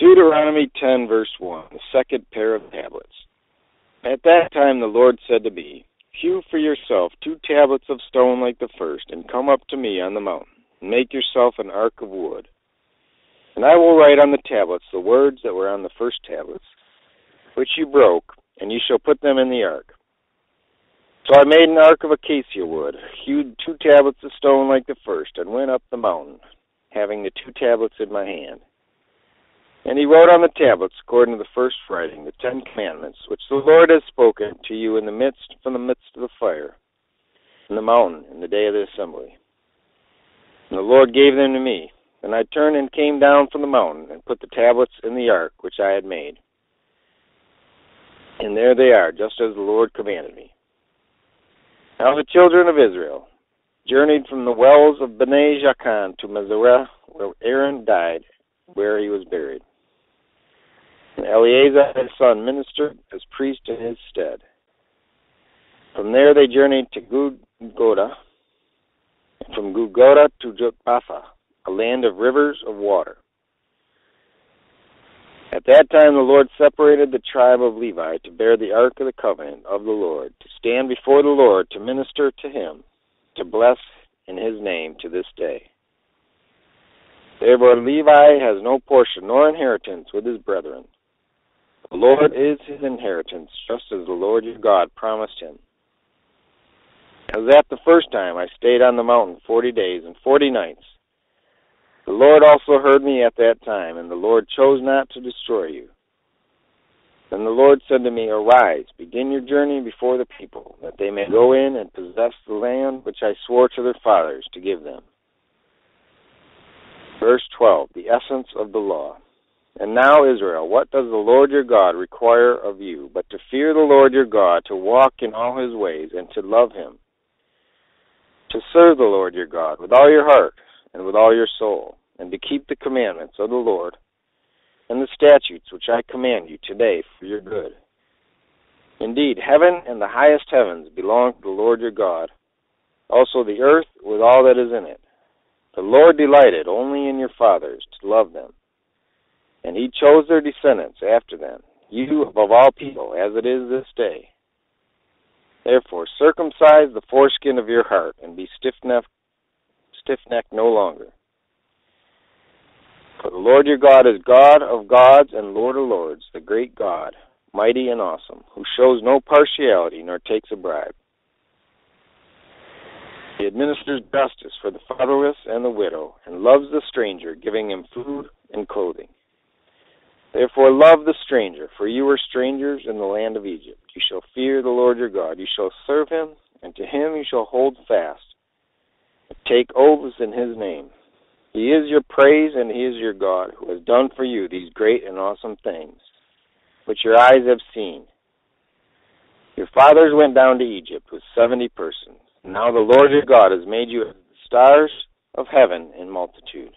Deuteronomy 10, verse 1, the second pair of tablets. At that time the Lord said to me, Hew for yourself two tablets of stone like the first, and come up to me on the mountain, and make yourself an ark of wood. And I will write on the tablets the words that were on the first tablets, which you broke, and you shall put them in the ark. So I made an ark of acacia wood, hewed two tablets of stone like the first, and went up the mountain, having the two tablets in my hand. And he wrote on the tablets, according to the first writing, the Ten Commandments, which the Lord has spoken to you in the midst, from the midst of the fire, in the mountain, in the day of the assembly. And the Lord gave them to me. And I turned and came down from the mountain, and put the tablets in the ark which I had made. And there they are, just as the Lord commanded me. Now the children of Israel journeyed from the wells of Bene to Moserah, where Aaron died, where he was buried. And Eleazar his son ministered as priest in his stead. From there they journeyed to Gudgodah, and from Gudgodah to Jotbathah, a land of rivers of water. At that time the Lord separated the tribe of Levi to bear the ark of the covenant of the Lord, to stand before the Lord, to minister to him, to bless in his name to this day. Therefore Levi has no portion nor inheritance with his brethren. The Lord is his inheritance, just as the Lord your God promised him. As at the first time I stayed on the mountain forty days and forty nights, the Lord also heard me at that time, and the Lord chose not to destroy you. Then the Lord said to me, Arise, begin your journey before the people, that they may go in and possess the land which I swore to their fathers to give them. Verse 12, the essence of the law. And now, Israel, what does the Lord your God require of you, but to fear the Lord your God, to walk in all his ways, and to love him, to serve the Lord your God with all your heart and with all your soul, and to keep the commandments of the Lord and the statutes which I command you today for your good. Indeed, heaven and the highest heavens belong to the Lord your God, also the earth with all that is in it. The Lord delighted only in your fathers to love them, and he chose their descendants after them, you above all people, as it is this day. Therefore, circumcise the foreskin of your heart, and be stiff-necked, stiff-necked no longer. For the Lord your God is God of gods and Lord of lords, the great God, mighty and awesome, who shows no partiality nor takes a bribe. He administers justice for the fatherless and the widow, and loves the stranger, giving him food and clothing. Therefore love the stranger, for you were strangers in the land of Egypt. You shall fear the Lord your God. You shall serve him, and to him you shall hold fast. Take oaths in his name. He is your praise, and he is your God, who has done for you these great and awesome things, which your eyes have seen. Your fathers went down to Egypt with seventy persons. Now the Lord your God has made you stars of heaven in multitude.